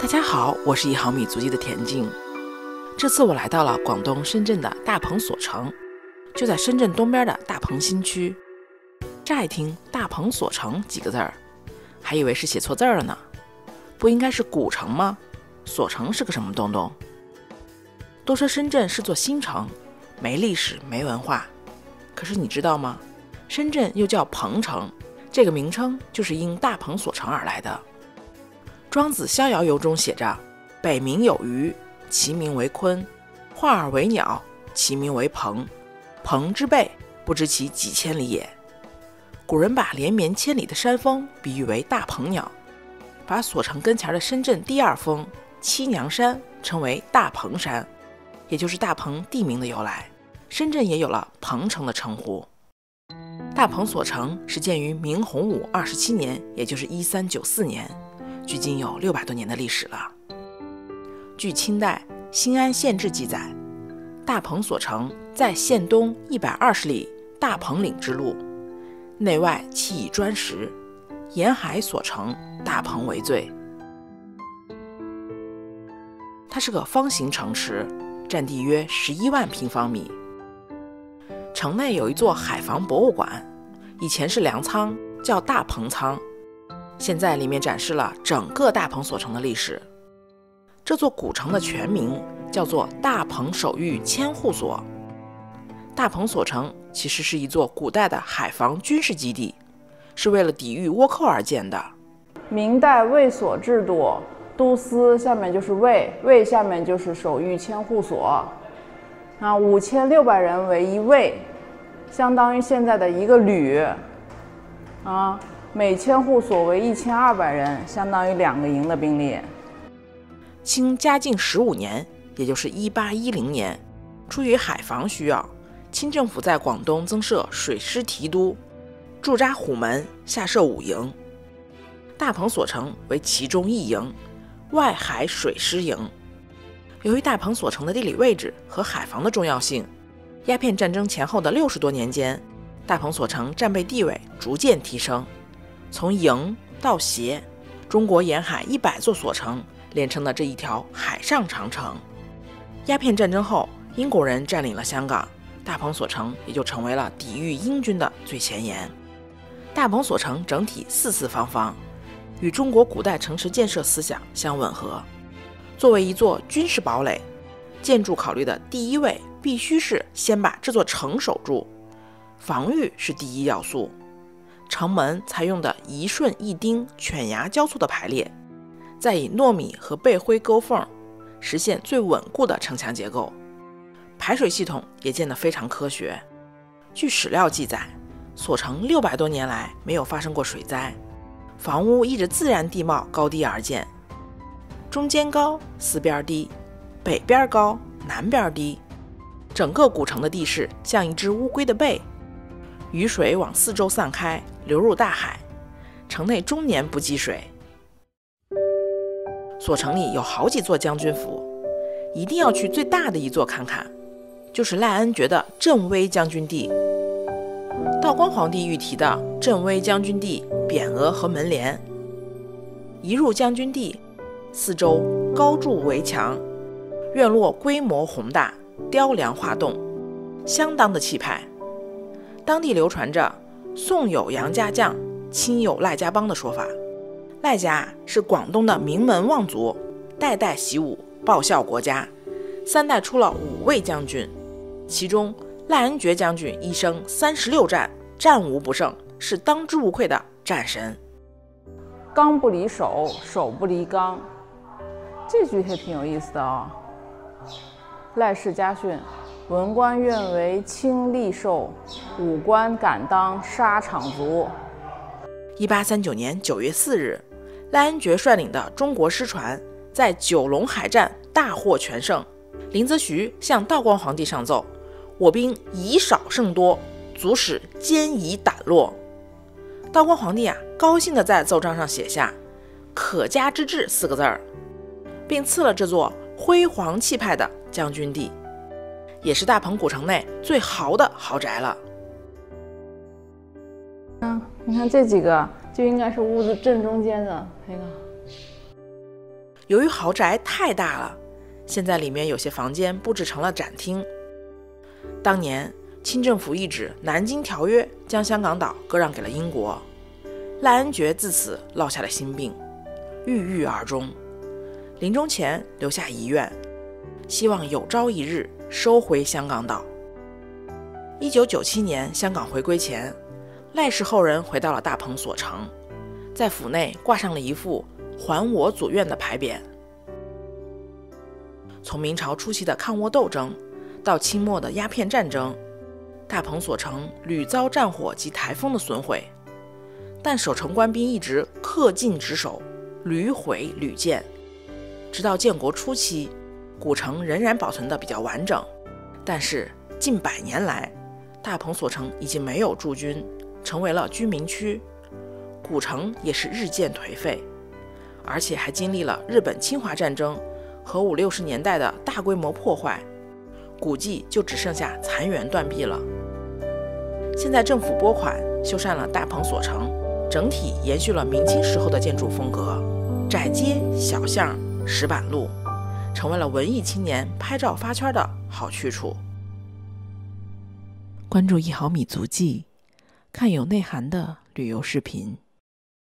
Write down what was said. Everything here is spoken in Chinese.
大家好，我是一毫米足迹的田径。这次我来到了广东深圳的大鹏所城，就在深圳东边的大鹏新区。乍一听“大鹏所城”几个字儿，还以为是写错字了呢。不应该是古城吗？所城是个什么东东？都说深圳是座新城，没历史没文化。可是你知道吗？深圳又叫鹏城，这个名称就是因大鹏所城而来的。庄子《逍遥游》中写着：“北冥有鱼，其名为鲲；化而为鸟，其名为鹏。鹏之背，不知其几千里也。”古人把连绵千里的山峰比喻为大鹏鸟，把所城跟前的深圳第二峰七娘山称为大鹏山，也就是大鹏地名的由来。深圳也有了鹏城的称呼。大鹏所城是建于明洪武二十七年，也就是一三九四年。距今有六百多年的历史了。据清代《新安县志》记载，大鹏所城在县东一百二十里大鹏岭之路，内外砌以砖石，沿海所城，大鹏为最。它是个方形城池，占地约十一万平方米。城内有一座海防博物馆，以前是粮仓，叫大鹏仓。现在里面展示了整个大鹏所城的历史。这座古城的全名叫做大鹏守御千户所。大鹏所城其实是一座古代的海防军事基地，是为了抵御倭寇而建的。明代卫所制度，都司下面就是卫，卫下面就是守御千户所。啊，五千六百人为一卫，相当于现在的一个旅。啊。每千户所为一千二百人，相当于两个营的兵力。清嘉靖十五年，也就是一八一零年，出于海防需要，清政府在广东增设水师提督，驻扎虎门，下设五营，大鹏所城为其中一营，外海水师营。由于大鹏所城的地理位置和海防的重要性，鸦片战争前后的六十多年间，大鹏所城战备地位逐渐提升。从营到协，中国沿海一百座所城连成的这一条海上长城。鸦片战争后，英国人占领了香港，大鹏所城也就成为了抵御英军的最前沿。大鹏所城整体四四方方，与中国古代城池建设思想相吻合。作为一座军事堡垒，建筑考虑的第一位必须是先把这座城守住，防御是第一要素。城门采用的一顺一丁犬牙交错的排列，再以糯米和贝灰勾缝，实现最稳固的城墙结构。排水系统也建得非常科学。据史料记载，所城六百多年来没有发生过水灾，房屋依着自然地貌高低而建，中间高，四边低，北边高，南边低，整个古城的地势像一只乌龟的背。雨水往四周散开，流入大海，城内终年不积水。所城里有好几座将军府，一定要去最大的一座看看，就是赖恩爵的镇威将军地。道光皇帝御题的镇威将军地匾额和门帘。一入将军地，四周高筑围墙，院落规模宏大，雕梁画栋，相当的气派。当地流传着“宋有杨家将，清有赖家帮”的说法。赖家是广东的名门望族，代代习武，报效国家。三代出了五位将军，其中赖恩爵将军一生三十六战，战无不胜，是当之无愧的战神。刚不离手，手不离刚，这句还挺有意思的啊。赖氏家训。文官愿为卿利寿，武官敢当沙场卒。一八三九年九月四日，赖恩爵率领的中国师船在九龙海战大获全胜。林则徐向道光皇帝上奏：“我兵以少胜多，足使坚以胆落。”道光皇帝啊，高兴地在奏章上写下“可嘉之至”四个字儿，并赐了这座辉煌气派的将军地。也是大鹏古城内最豪的豪宅了。嗯，你看这几个就应该是屋子正中间的那个。由于豪宅太大了，现在里面有些房间布置成了展厅。当年清政府一纸《南京条约》将香港岛割让给了英国，赖恩爵自此落下了心病，郁郁而终。临终前留下遗愿，希望有朝一日收回香港岛。一九九七年香港回归前，赖氏后人回到了大鹏所城。在府内挂上了一副“还我祖院”的牌匾。从明朝初期的抗倭斗争，到清末的鸦片战争，大鹏所城屡遭战火及台风的损毁，但守城官兵一直恪尽职守，屡毁屡建。直到建国初期，古城仍然保存得比较完整。但是近百年来，大鹏所城已经没有驻军，成为了居民区。古城也是日渐颓废，而且还经历了日本侵华战争和五六十年代的大规模破坏，估计就只剩下残垣断壁了。现在政府拨款修缮了大鹏所城，整体延续了明清时候的建筑风格，窄街小巷、石板路，成为了文艺青年拍照发圈的好去处。关注一毫米足迹，看有内涵的旅游视频。